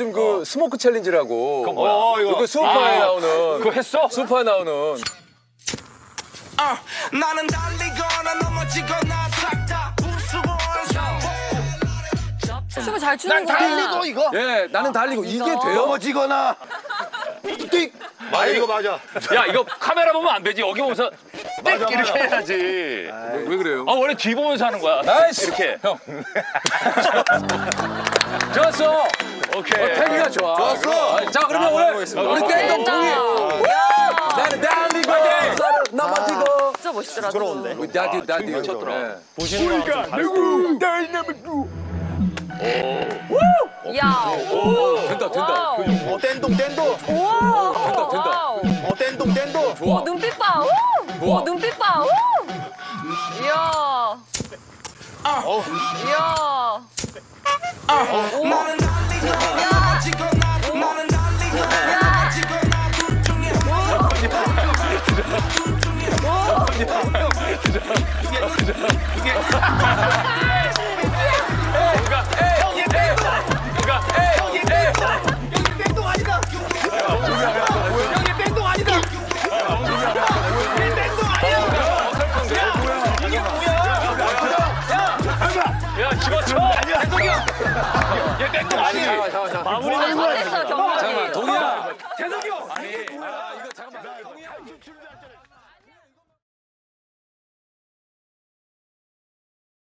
요즘 그 Smoke challenge라고. 그거 뭐야? 어, 이거. 그 스우파에 아, 나오는. 그거 했어? 스우파에 나오는. 아, 나는 달리거나 넘어지거나 싹다 부수고 춤을 잘 추는구나. 달리고 이거 예, 나는 달리고 이게 돼요? 넘어지거나 띡 맞아 이거 맞아 야 이거 카메라 보면 안 되지. 여기 보면서 띡 이렇게 해야지. 왜 그래요? 아 원래 뒤 보면서 하는 거야. nice. 이렇게. 형. 좋았어. 오케이. 어, 태기가 좋아. 좋았어. 자, 그러면 오늘 우리 땡동 된다. 동의. 야, 나는 나는 넘어지고. 진짜 멋있더라. 부끄러운데. 우리 다디 다디 미쳤더라. 예. 야, 오, 된다 된다. 어 땡동 땡동 우와. 된다, 된다. 와우. 어 땡동 땡동 오, 눈빛 봐. 오, 좋아. 오 눈빛 봐. 오. 이야. 이야. 나 야 집어쳐. 대석이 형. 얘 땡동 아니. 잠깐만 잠깐만 잠깐만. 어